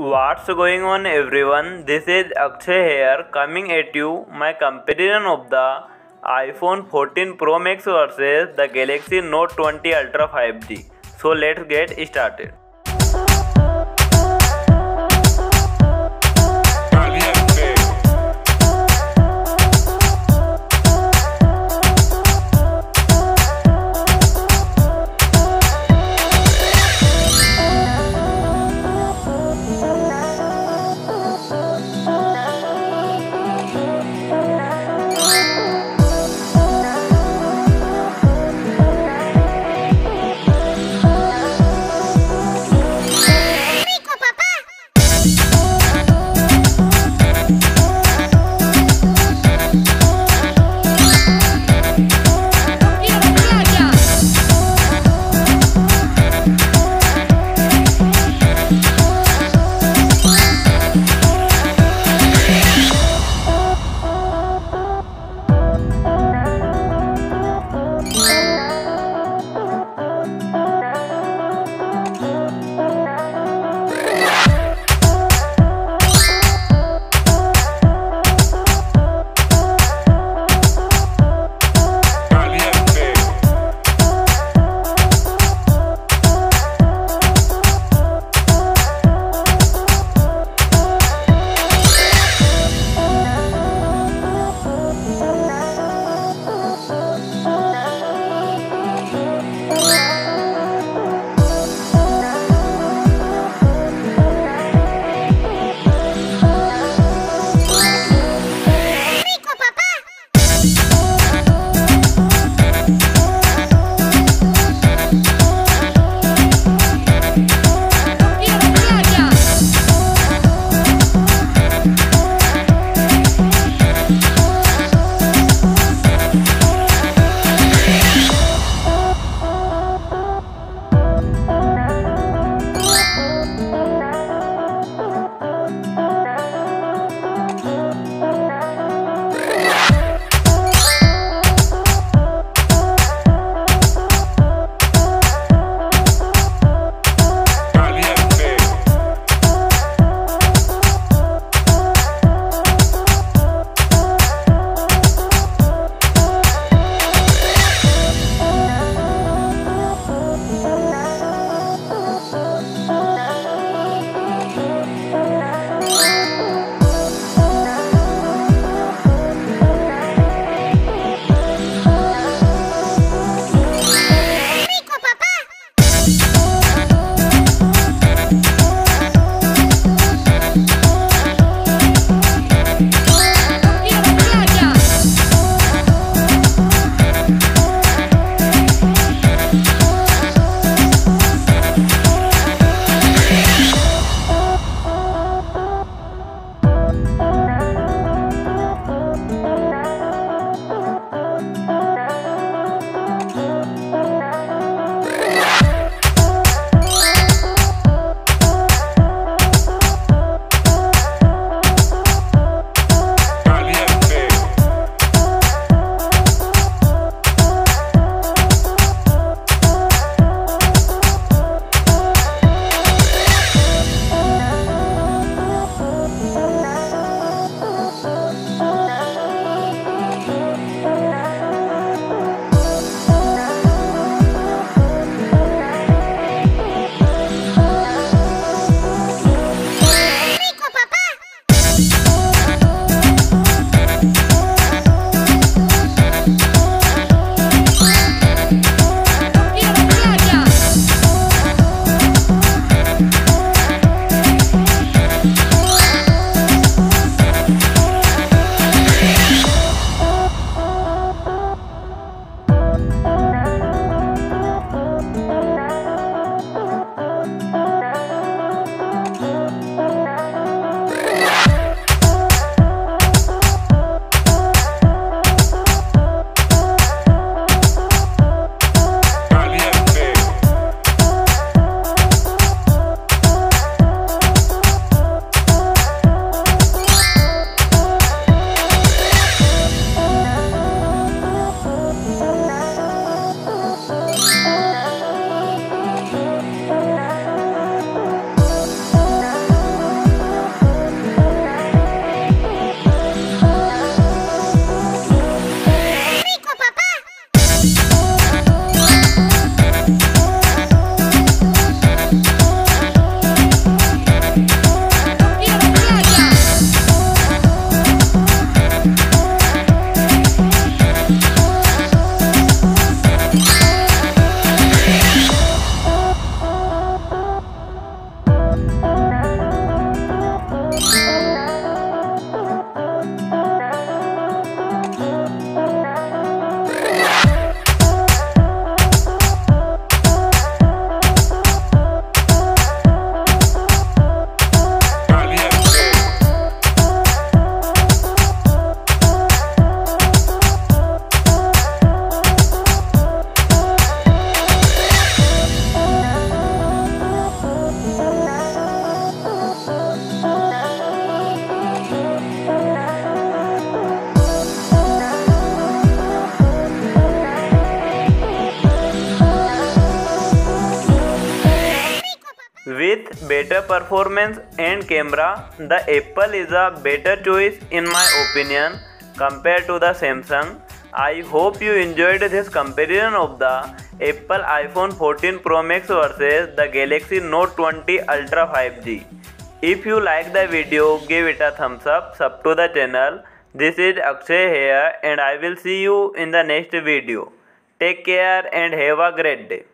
What's going on everyone? This is Akshay here coming at you my comparison of the iPhone 14 Pro Max versus the Galaxy Note 20 Ultra 5G. So let's get started. Better performance and camera, the Apple is a better choice in my opinion compared to the Samsung. I hope you enjoyed this comparison of the Apple iPhone 14 Pro Max versus the Galaxy Note 20 Ultra 5G. If you like the video, give it a thumbs up, sub to the channel. This is Akshay here and I will see you in the next video. Take care and have a great day.